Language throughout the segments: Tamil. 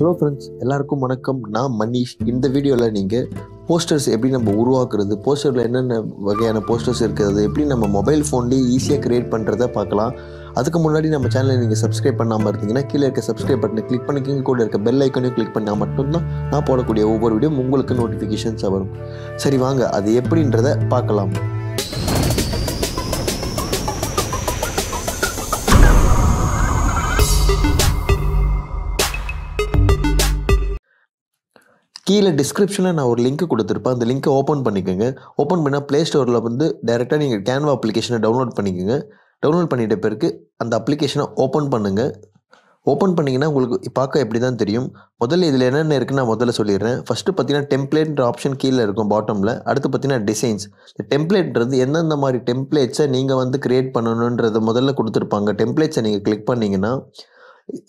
ஹலோ ஃப்ரெண்ட்ஸ் எல்லாருக்கும் வணக்கம். நான் மனிஷ் இந்த வீடியோவில் நீங்கள் போஸ்டர்ஸ் எப்படி நம்ம உருவாக்குறது போஸ்டரில் என்னென்ன வகையான போஸ்டர்ஸ் இருக்கிறது எப்படி நம்ம மொபைல் ஃபோன்லேயே ஈஸியாக க்ரியேட் பண்ணுறத பார்க்கலாம். அதுக்கு முன்னாடி நம்ம சேனலை நீங்கள் சப்ஸ்கிரைப் பண்ணாமல் இருந்தீங்கன்னா கீழே இருக்க சப்ஸ்கிரைப் பட்டனை கிளிக் பண்ணிக்கிங்க. கூட இருக்க பெல் ஐக்கனையும் கிளிக் பண்ணால் மட்டும்தான் நான் போடக்கூடிய ஒவ்வொரு வீடியோ உங்களுக்கு நோட்டிஃபிகேஷன்ஸ் வரும். சரி வாங்க. அது எப்படின்றத பார்க்கலாம். கீழே டிஸ்கிரிப்ஷனில் நான் ஒரு லிங்க் கொடுத்துருப்பேன். அந்த லிங்க்கை ஓப்பன் பண்ணிக்கோங்க. ஓப்பன் பண்ணால் ப்ளே ஸ்டோரில் வந்து டேரெக்டாக நீங்கள் கேன்வா அப்ளிகேஷனை டவுன்லோட் பண்ணிக்கோங்க. டவுன்லோட் பண்ணிட்ட பிறகு அந்த அப்ளிகேஷனை ஓப்பன் பண்ணுங்கள் ஓப்பன் பண்ணிங்கன்னா உங்களுக்கு பார்க்க எப்படி தான் தெரியும்? முதல்ல இதில் என்னென்ன இருக்குன்னு நான் முதல்ல சொல்லிடுறேன். ஃபஸ்ட்டு பார்த்தீங்கன்னா டெம்ப்ளேட்ன்ற ஆப்ஷன் கீழே இருக்கும் பாட்டமில் அடுத்து பார்த்தீங்கன்னா டிசைன்ஸ் இந்த டெம்ப்ளேட்ன்றது எந்தெந்த மாதிரி டெம்ப்ளேட்ஸை நீங்கள் வந்து க்ரியேட் பண்ணணுன்றதை முதல்ல கொடுத்துருப்பாங்க. டெம்ப்ளேட்ஸை நீங்கள் கிளிக் பண்ணிங்கன்னா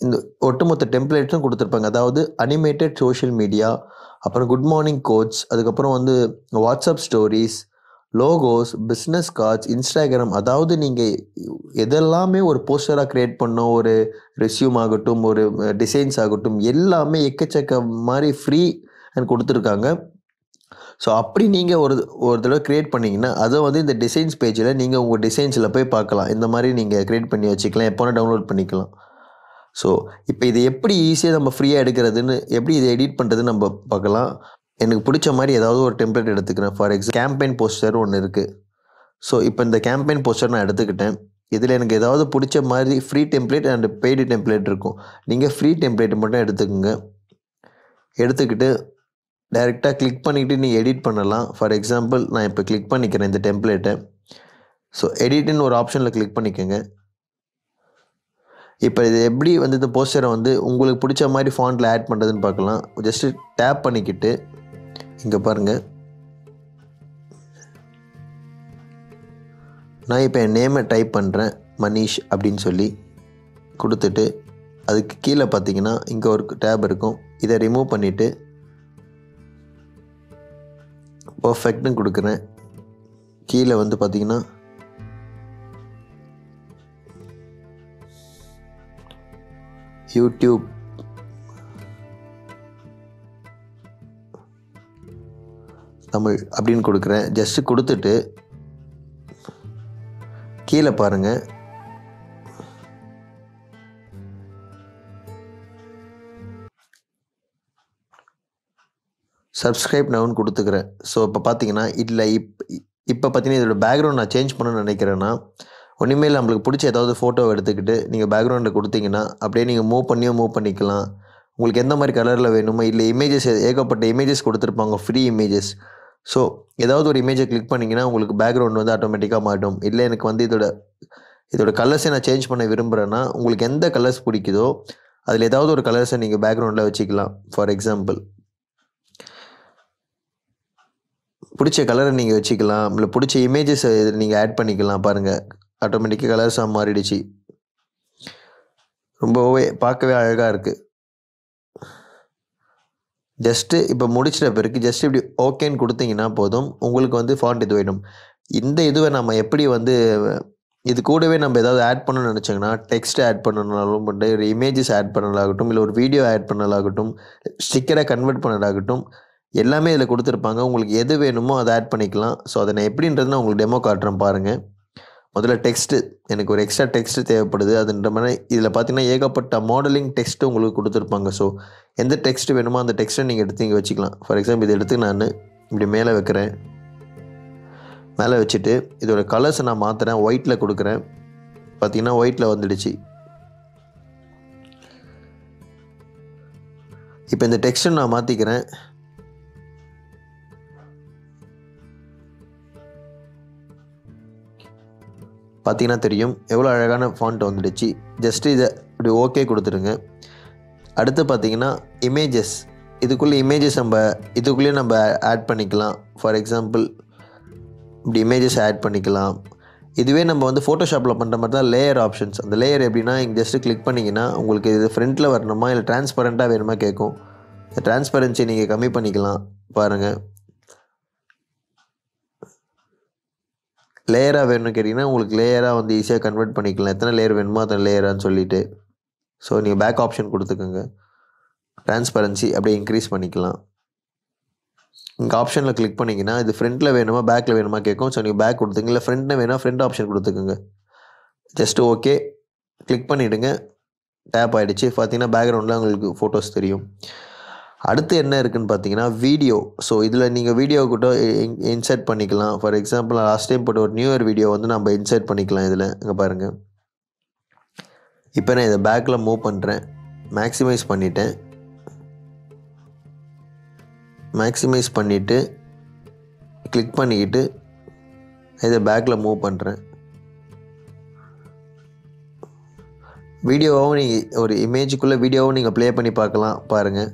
இந்த ஒட்டுமொத்த டெம்ப்ளேட்ஸும் கொடுத்துருப்பாங்க. அதாவது அனிமேட்டட் சோஷியல் மீடியா அப்புறம் குட் மார்னிங் கோச் அதுக்கப்புறம் வந்து WhatsApp stories logos business cards Instagram அதாவது நீங்கள் எதெல்லாமே ஒரு போஸ்டராக க்ரியேட் பண்ணோம் ஒரு ரெஸ்யூம் ஆகட்டும் ஒரு டிசைன்ஸ் ஆகட்டும் எல்லாமே எக்கச்சக்க மாதிரி ஃப்ரீ அண்ட் கொடுத்துருக்காங்க. ஸோ அப்படி நீங்கள் ஒரு ஒரு தடவை க்ரியேட் பண்ணிங்கன்னா அதை வந்து இந்த டிசைன்ஸ் பேஜில் நீங்கள் உங்கள் டிசைன்ஸில் போய் பார்க்கலாம். இந்த மாதிரி நீங்கள் க்ரியேட் பண்ணி வச்சுக்கலாம். எப்போனா டவுன்லோட் பண்ணிக்கலாம். ஸோ இப்போ இது எப்படி ஈஸியாக நம்ம ஃப்ரீயாக எடுக்கிறதுன்னு எப்படி இதை எடிட் பண்ணுறதுன்னு நம்ம பார்க்கலாம். எனக்கு பிடிச்ச மாதிரி ஏதாவது ஒரு டெம்ப்ளேட் எடுத்துக்கிறேன். ஃபார் எக்ஸாம்பிள் கேம்பெயின் போஸ்டர் ஒன்று இருக்குது ஸோ இப்போ இந்த கேம்பெயின் போஸ்டர் நான் எடுத்துக்கிட்டேன். இதில் எனக்கு ஏதாவது பிடிச்ச மாதிரி free template and paid template இருக்கும். நீங்கள் ஃப்ரீ டெம்ப்ளேட் மட்டும் எடுத்துக்கோங்க. எடுத்துக்கிட்டு டைரெக்டாக கிளிக் பண்ணிக்கிட்டு நீங்கள் எடிட் பண்ணலாம். ஃபார் எக்ஸாம்பிள் நான் இப்போ கிளிக் பண்ணிக்கிறேன் இந்த டெம்ப்ளேட்டை ஸோ எடிட்டுன்னு ஒரு ஆப்ஷனில் கிளிக் பண்ணிக்கோங்க. இப்போ இது எப்படி வந்து இந்த போஸ்டரை வந்து உங்களுக்கு பிடிச்ச மாதிரி ஃபாண்ட்டில் ஆட் பண்ணுறதுன்னு பார்க்கலாம். ஜஸ்ட்டு டேப் பண்ணிக்கிட்டு இங்கே பாருங்கள் நான் இப்போ என் நேமை டைப் பண்ணுறேன் மனிஷ் அப்படின்னு சொல்லி. கொடுத்துட்டு அதுக்கு கீழே பார்த்தீங்கன்னா இங்கே ஒரு டேப் இருக்கும். இதை ரிமூவ் பண்ணிவிட்டு பர்ஃபெக்ட்னு கொடுக்குறேன். கீழே வந்து பார்த்தீங்கன்னா யூடியூப். தமிழ் அப்படின்னு கொடுக்குறேன். ஜஸ்ட்டு கொடுத்துட்டு கீழே பாருங்கள் சப்ஸ்கிரைப் நவுன்னு கொடுத்துக்கிறேன். ஸோ இப்போ பார்த்தீங்கன்னா இதில் இப் இப்போ பார்த்தீங்கன்னா இதோட பேக்ரவுண்ட் நான் சேஞ்ச் பண்ணணும்னு நினைக்கிறேன்னா ஒன்றுமேல் நம்மளுக்கு பிடிச்ச ஏதாவது ஃபோட்டோ எடுத்துக்கிட்டு நீங்கள் பேக்ரவுண்டில் கொடுத்தீங்கன்னா அப்படியே நீங்கள் மூவ் பண்ணியோ மூவ் பண்ணிக்கலாம். உங்களுக்கு எந்த மாதிரி கலரில் வேணுமோ இல்லை இமேஜஸ் ஏகப்பட்ட இமேஜஸ் கொடுத்துருப்பாங்க ஃப்ரீ இமேஜஸ் ஸோ ஏதாவது ஒரு இமேஜை கிளிக் பண்ணிங்கன்னா உங்களுக்கு பேக்ரவுண்ட் வந்து ஆட்டோமேட்டிக்காக மாட்டும் இல்லை எனக்கு வந்து இதோட இதோட கலர்ஸை நான் சேஞ்ச் பண்ண விரும்புகிறேன்னா உங்களுக்கு எந்த கலர்ஸ் பிடிக்குதோ அதில் ஏதாவது ஒரு கலர்ஸை நீங்கள் பேக்ரவுண்டில் வச்சுக்கலாம் ஃபார் எக்ஸாம்பிள் பிடிச்ச கலரை நீங்கள் வச்சுக்கலாம் இல்லை பிடிச்ச இமேஜஸ் நீங்கள் ஆட் பண்ணிக்கலாம் பாருங்கள் ஆட்டோமேட்டிக்காக கலர்ஸாக மாறிடுச்சு. ரொம்பவே பார்க்கவே அழகாக இருக்குது ஜஸ்ட்டு இப்போ முடிச்சிட்ட பிறகு ஜஸ்ட் இப்படி ஓகேன்னு கொடுத்தீங்கன்னா போதும். உங்களுக்கு வந்து ஃபாண்ட் இது வேணும். இந்த இதுவை நம்ம எப்படி வந்து இது கூடவே நம்ம ஏதாவது ஆட் பண்ணணும்னு நினச்சோங்கன்னா டெக்ஸ்ட் ஆட் பண்ணணும்னாலும் ஒரு இமேஜஸ் ஆட் பண்ணலாகட்டும் இல்லை ஒரு வீடியோ ஆட் பண்ணலாகட்டும் ஸ்டிக்கரை கன்வெர்ட் பண்ணலாகட்டும் எல்லாமே இதில் கொடுத்துருப்பாங்க. உங்களுக்கு எது வேணுமோ அதை ஆட் பண்ணிக்கலாம். ஸோ அதை நான் எப்படின்றது நான் உங்களுக்கு டெமோ காட்டுறேன் பாருங்கள் முதல்ல டெக்ஸ்ட்டு எனக்கு ஒரு எக்ஸ்ட்ரா டெக்ஸ்ட்டு தேவைப்படுது. அதுன்ற மாதிரி இதில் பார்த்தீங்கன்னா ஏகப்பட்ட மாடலிங் டெக்ஸ்ட்டு உங்களுக்கு கொடுத்துருப்பாங்க. ஸோ எந்த டெக்ஸ்ட் வேணுமோ அந்த டெக்ஸ்ட்டை நீங்கள் எடுத்து இங்கே வச்சுக்கலாம். ஃபார் எக்ஸாம்பிள் இதை எடுத்து நான் இப்படி மேலே வைக்கிறேன். மேலே வச்சுட்டு இதோட கலர்ஸை நான் மாற்றுறேன் ஒயிட்டில் கொடுக்குறேன். பார்த்தீங்கன்னா ஒயிட்டில் வந்துடுச்சு. இப்போ இந்த டெக்ஸ்ட்டை நான் மாற்றிக்கிறேன் பார்த்தீங்கன்னா தெரியும். எவ்வளோ அழகான ஃபாண்ட் வந்துடுச்சு. ஜஸ்ட்டு இதை இப்படி ஓகே கொடுத்துருங்க அடுத்து பார்த்தீங்கன்னா இமேஜஸ் இதுக்குள்ளே இமேஜஸ் நம்ம இதுக்குள்ளேயே நம்ம ஆட் பண்ணிக்கலாம். ஃபார் எக்ஸாம்பிள் இப்படி இமேஜஸ் ஆட் பண்ணிக்கலாம். இதுவே நம்ம வந்து ஃபோட்டோஷாப்பில் பண்ணுற மாதிரி தான் லேயர் ஆப்ஷன்ஸ் அந்த லேயர் எப்படின்னா இங்கே ஜஸ்ட்டு கிளிக் பண்ணிங்கன்னா உங்களுக்கு இது ஃப்ரண்ட்டில் வரணுமா இல்லை டிரான்ஸ்பரண்ட்டாக வேணுமா கேட்கும். இந்த டிரான்ஸ்பரன்சி நீங்கள் கம்மி பண்ணிக்கலாம். பாருங்கள் லேயராக வேணும்னு கேட்டிங்கன்னா உங்களுக்கு லேயராக வந்து ஈஸியாக கன்வெர்ட் பண்ணிக்கலாம். எத்தனை லேயர் வேணுமோ அத்தனை லேயரான்னு சொல்லிட்டு. ஸோ நீங்கள் பேக் ஆப்ஷன் கொடுத்துக்கோங்க. ட்ரான்ஸ்பரன்சி அப்படியே இன்க்ரீஸ் பண்ணிக்கலாம். இங்கே ஆப்ஷனில் கிளிக் பண்ணிங்கன்னா இது ஃப்ரண்ட்டில் வேணுமா பேக்கில் வேணுமா கேட்கும். ஸோ நீங்கள் பேக் கொடுத்துங்க இல்லை ஃப்ரண்ட்டில் வேணால் ஃப்ரண்ட் ஆப்ஷன் கொடுத்துக்குங்க. ஜஸ்ட்டு ஓகே கிளிக் பண்ணிவிடுங்க டேப் ஆகிடுச்சு பார்த்தீங்கன்னா பேக்ரவுண்டில் உங்களுக்கு ஃபோட்டோஸ் தெரியும். அடுத்து என்ன இருக்குன்னு பார்த்தீங்கன்னா வீடியோ ஸோ இதில் நீங்கள் வீடியோ கூட இன்சர்ட் பண்ணிக்கலாம். ஃபார் எக்ஸாம்பிள் லாஸ்ட் டைம் போட்ட ஒரு நியூ இயர் வீடியோ வந்து நம்ம இன்சர்ட் பண்ணிக்கலாம் இதில். இங்கே பாருங்கள் இப்போ நான் இதை பேக்கில் மூவ் பண்ணுறேன் மேக்ஸிமைஸ் பண்ணிட்டேன். மேக்ஸிமைஸ் பண்ணிவிட்டு கிளிக் பண்ணிக்கிட்டு இதை பேக்கில் மூவ் பண்ணுறேன் வீடியோவும் நீங்கள் ஒரு இமேஜுக்குள்ளே வீடியோவும் நீங்கள் ப்ளே பண்ணி பார்க்கலாம் பாருங்கள்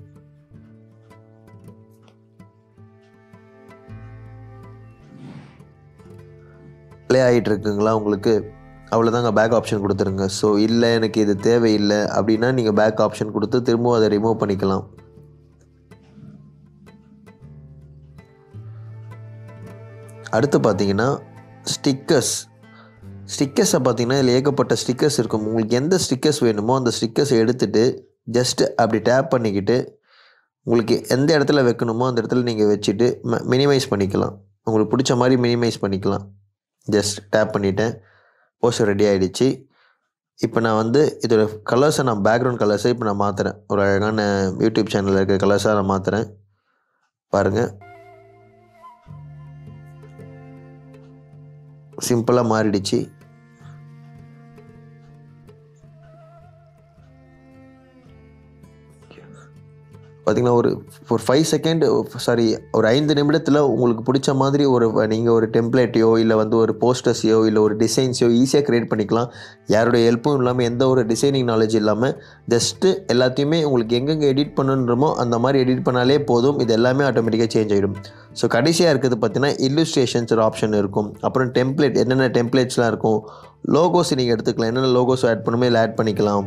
ப்ளே ஆகிட்டு இருக்குங்களா உங்களுக்கு? அவ்வளோதாங்க பேக் ஆப்ஷன் கொடுத்துருங்க. ஸோ இல்லை எனக்கு இது தேவையில்லை அப்படின்னா நீங்கள் பேக் ஆப்ஷன் கொடுத்து திரும்பவும் அதை ரிமூவ் பண்ணிக்கலாம். அடுத்து பார்த்தீங்கன்னா ஸ்டிக்கர்ஸ் ஸ்டிக்கர்ஸை பார்த்தீங்கன்னா இதில் ஏகப்பட்ட ஸ்டிக்கர்ஸ் இருக்கும். உங்களுக்கு எந்த ஸ்டிக்கர்ஸ் வேணுமோ அந்த ஸ்டிக்கர்ஸை எடுத்துகிட்டு ஜஸ்ட்டு அப்படி டேப் பண்ணிக்கிட்டு உங்களுக்கு எந்த இடத்துல வைக்கணுமோ அந்த இடத்துல நீங்கள் வச்சுட்டு மினிமைஸ் பண்ணிக்கலாம். உங்களுக்கு பிடிச்ச மாதிரி மினிமைஸ் பண்ணிக்கலாம். ஜஸ்ட் டேப் பண்ணிவிட்டேன் போஸ்டர் ரெடி ஆகிடுச்சு இப்போ நான் வந்து இதோட கலர்ஸை நான் பேக்ரவுண்ட் கலர்ஸை இப்போ நான் மாற்றுறேன் ஒரு அழகான யூடியூப் சேனலில் இருக்க கலர்ஸாக நான் மாற்றுறேன் பாருங்கள் சிம்பிளாக மாறிடுச்சு. பார்த்திங்கன்னா ஒரு ஒரு ஃபைவ் செகண்ட் சாரி ஒரு ஐந்து நிமிடத்தில் உங்களுக்கு பிடிச்ச மாதிரி ஒரு நீங்கள் ஒரு டெம்ப்ளேட்டையோ இல்லை வந்து ஒரு போஸ்டர்ஸையோ இல்லை ஒரு டிசைன்ஸையோ ஈஸியாக க்ரியேட் பண்ணிக்கலாம். யாருடைய ஹெல்ப்பும் இல்லாமல் எந்த ஒரு டிசைனிங் நாலேஜ் இல்லாமல் ஜஸ்ட்டு எல்லாத்தையுமே உங்களுக்கு எங்கெங்கே எடிட் பண்ணணுன்றமோ அந்த மாதிரி எடிட் பண்ணாலே போதும். இது எல்லாமே ஆட்டோமேட்டிக்காக சேஞ்ச் ஆகிடும் ஸோ கடைசியாக இருக்கிறது பார்த்தீங்கன்னா இல்லுஸ்ட்ரேஷன்ஸ் ஒரு ஆப்ஷன் இருக்கும். அப்புறம் டெம்ப்ளேட் என்னென்ன டெம்ப்ளேட்ஸ்லாம் இருக்கும் லோகோஸ் நீங்கள் எடுத்துக்கலாம். என்னென்ன லோகோஸ் ஆட் பண்ணுமோ இல்லை ஆட் பண்ணிக்கலாம்.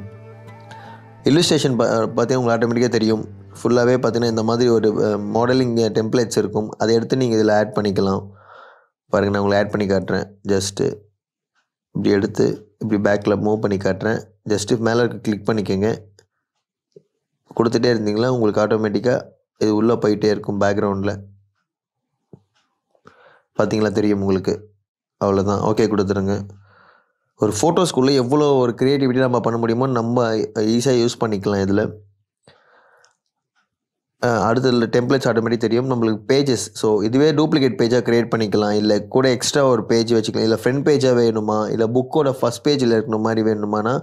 இல்லுஸ்ட்ரேஷன் பார்த்தீங்கன்னா உங்களுக்கு ஆட்டோமேட்டிக்காக தெரியும். ஃபுல்லாகவே பார்த்தீங்கன்னா இந்த மாதிரி ஒரு மாடலிங் டெம்ப்ளேட்ஸ் இருக்கும். அதை எடுத்து நீங்கள் இதில் ஆட் பண்ணிக்கலாம். பாருங்கள் நான் உங்களை ஆட் பண்ணி காட்டுறேன். ஜஸ்ட்டு இப்படி எடுத்து இப்படி பேக்கில் மூவ் பண்ணி காட்டுறேன். ஜஸ்ட்டு மேலே இருக்க கிளிக் பண்ணிக்கோங்க. கொடுத்துட்டே இருந்தீங்களா உங்களுக்கு ஆட்டோமேட்டிக்காக இது உள்ளே போயிட்டே இருக்கும் பேக்ரவுண்டில் பார்த்தீங்களா? தெரியும் உங்களுக்கு. அவ்வளோதான் ஓகே கொடுத்துருங்க. ஒரு ஃபோட்டோஸ்குள்ளே எவ்வளோ ஒரு க்ரியேட்டிவிட்டி நம்ம பண்ண முடியுமோ நம்ம ஈஸியாக யூஸ் பண்ணிக்கலாம் இதில். அடுத்தது டெம்ப்ளேட்ஸ் ஆட்டோமேட்டிக் தெரியும். நம்மளுக்கு பேஜஸ் ஸோ இதுவே டூப்ளிகேட் பேஜாக க்ரியேட் பண்ணிக்கலாம். இல்லை கூட எக்ஸ்ட்ரா ஒரு பேஜ் வச்சுக்கலாம். இல்லை ஃப்ரண்ட் பேஜாக வேணுமா? இல்லை புக்கோட ஃபஸ்ட் பேஜில் இருக்கிற மாதிரி வேணுமானா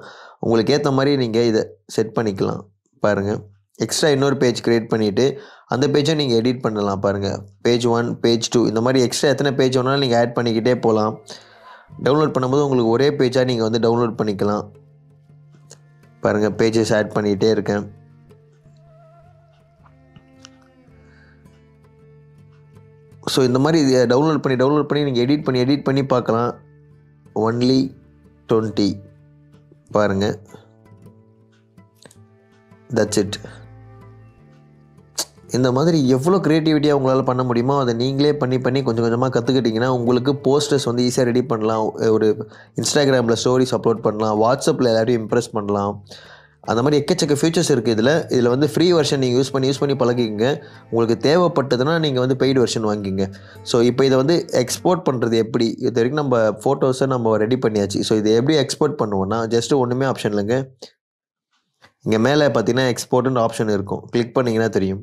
உங்களுக்கு ஏற்ற மாதிரி நீங்கள் இதை செட் பண்ணிக்கலாம். பாருங்கள் எக்ஸ்ட்ரா இன்னொரு பேஜ் க்ரியேட் பண்ணிவிட்டு அந்த பேஜை நீங்கள் எடிட் பண்ணலாம். பாருங்கள் பேஜ் ஒன் பேஜ் டூ இந்த மாதிரி எக்ஸ்ட்ரா எத்தனை பேஜ் வேணாலும் நீங்கள் ஆட் பண்ணிக்கிட்டே போகலாம் டவுன்லோட் பண்ணும்போது உங்களுக்கு ஒரே பேஜாக நீங்கள் வந்து டவுன்லோட் பண்ணிக்கலாம். பாருங்கள் பேஜஸ் ஆட் பண்ணிகிட்டே இருக்கேன். ஸோ இந்த மாதிரி இதை டவுன்லோட் பண்ணி டவுன்லோட் பண்ணி நீங்கள் எடிட் பண்ணி எடிட் பண்ணி பார்க்கலாம். ஒன்லி டுவெண்ட்டி பாருங்கள் தட்ஸ் இட் இந்த மாதிரி எவ்வளோ க்ரியேட்டிவிட்டியாக உங்களால் பண்ண முடியுமோ அதை நீங்களே பண்ணி பண்ணி கொஞ்சம் கொஞ்சமாக கற்றுக்கிட்டிங்கன்னா உங்களுக்கு போஸ்டர்ஸ் வந்து ஈஸியாக ரெடி பண்ணலாம். ஒரு இன்ஸ்டாகிராமில் ஸ்டோரிஸ் அப்லோட் பண்ணலாம். வாட்ஸ்அப்பில் எல்லாரையும் இம்ப்ரெஸ் பண்ணலாம். அந்த மாதிரி எக்கச்சக்க ஃபியூச்சர்ஸ் இருக்குது இதில். இதில் வந்து ஃப்ரீ வெர்ஷன் நீங்கள் யூஸ் பண்ணி யூஸ் பண்ணி பழகிங்க உங்களுக்கு தேவைப்பட்டதுன்னா நீங்கள் வந்து பெய்டு வெர்ஷன் வாங்கிங்க ஸோ இப்போ இதை வந்து எக்ஸ்போர்ட் பண்ணுறது எப்படி? இது வரைக்கும் நம்ம ஃபோட்டோஸை நம்ம ரெடி பண்ணியாச்சு. ஸோ இதை எப்படி எக்ஸ்போர்ட் பண்ணுவோன்னா ஜஸ்ட்டு ஒன்றுமே ஆப்ஷன் இல்லைங்க. இங்கே மேலே பார்த்தீங்கன்னா எக்ஸ்போர்ட்னு ஆப்ஷன் இருக்கும். கிளிக் பண்ணிங்கன்னா தெரியும்.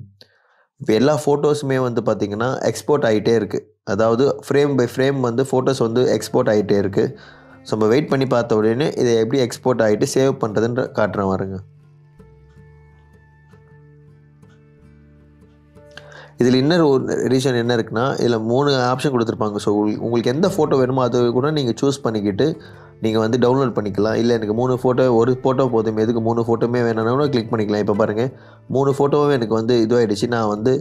இப்போ எல்லா ஃபோட்டோஸுமே வந்து பார்த்திங்கன்னா எக்ஸ்போர்ட் ஆகிட்டே இருக்குது அதாவது ஃப்ரேம் பை ஃப்ரேம் வந்து ஃபோட்டோஸ் வந்து எக்ஸ்போர்ட் ஆகிட்டே இருக்குது ஸோ நம்ம வெயிட் பண்ணி பார்த்த உடனே இதை எப்படி எக்ஸ்போர்ட் ஆகிட்டு சேவ் பண்ணுறதுன்ற காட்டுறேன் வருங்க இதில் இன்னொரு ஒரு ரீசன் என்ன இருக்குன்னா இதில் மூணு ஆப்ஷன் கொடுத்துருப்பாங்க. ஸோ உங்களுக்கு எந்த ஃபோட்டோ வேணுமோ அது கூட நீங்கள் சூஸ் பண்ணிக்கிட்டு நீங்கள் வந்து டவுன்லோட் பண்ணிக்கலாம். இல்லை எனக்கு மூணு ஃபோட்டோ ஒரு ஃபோட்டோ போதும். எதுக்கு மூணு ஃபோட்டோமே வேணும்னா கிளிக் பண்ணிக்கலாம். இப்போ பாருங்கள் மூணு ஃபோட்டோவும் எனக்கு வந்து இதுவாகிடுச்சு நான் வந்து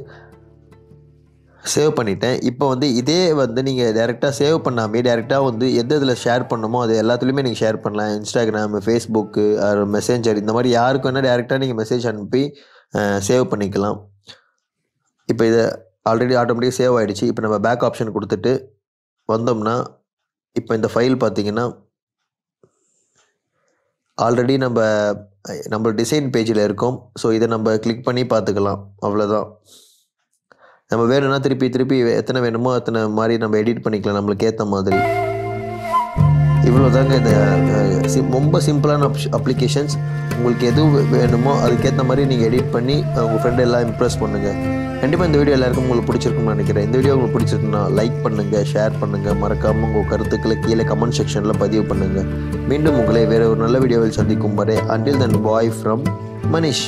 சேவ் பண்ணிட்டேன். இப்போ வந்து இதே வந்து நீங்கள் டேரெக்டாக சேவ் பண்ணாமே டேரெக்டாக வந்து எந்த இதில் ஷேர் பண்ணணுமோ அது எல்லாத்துலேயுமே நீங்கள் ஷேர் பண்ணலாம். இன்ஸ்டாகிராம் ஃபேஸ்புக்கு மெசேஞ்சர் இந்த மாதிரி யாருக்கு வேணால் டேரெக்டாக நீங்கள் மெசேஜ் அனுப்பி சேவ் பண்ணிக்கலாம். இப்போ இதை ஆல்ரெடி ஆட்டோமேட்டிக்காக சேவ் ஆகிடுச்சு இப்போ நம்ம பேக் ஆப்ஷன் கொடுத்துட்டு வந்தோம்னா இப்போ இந்த ஃபைல் பார்த்தீங்கன்னா ஆல்ரெடி நம்ம நம்ம டிசைன் பேஜில் இருக்கோம். ஸோ இதை நம்ம கிளிக் பண்ணி பார்த்துக்கலாம். அவ்வளோதான் நம்ம வேணும்னா திருப்பி திருப்பி எத்தனை வேணுமோ அத்தனை மாதிரி நம்ம எடிட் பண்ணிக்கலாம். நம்மளுக்கு ஏற்ற மாதிரி. இவ்வளோ தாங்க இந்த சிம் ரொம்ப சிம்பிளான அப்ளிகேஷன்ஸ் உங்களுக்கு எது வேணுமோ அதுக்கேற்ற மாதிரி நீங்கள் எடிட் பண்ணி உங்கள் ஃப்ரெண்ட் எல்லாம் இம்ப்ரெஸ் பண்ணுங்கள் கண்டிப்பாக இந்த வீடியோ எல்லாருக்கும் உங்களுக்கு பிடிச்சிருக்கும்னு நினைக்கிறேன். இந்த வீடியோ உங்களுக்கு பிடிச்சிருக்குன்னா லைக் பண்ணுங்கள் ஷேர் பண்ணுங்கள் மறக்காமல் உங்கள் கருத்துக்களை கீழே கமெண்ட் செக்ஷனில் பதிவு பண்ணுங்கள் மீண்டும் உங்களை வேறு ஒரு நல்ல வீடியோவில் சந்திக்கும் வரை until then bye from Manish